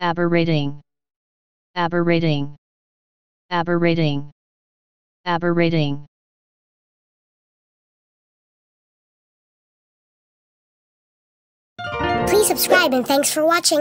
aberrating, aberrating, aberrating, aberrating. Please subscribe and thanks for watching.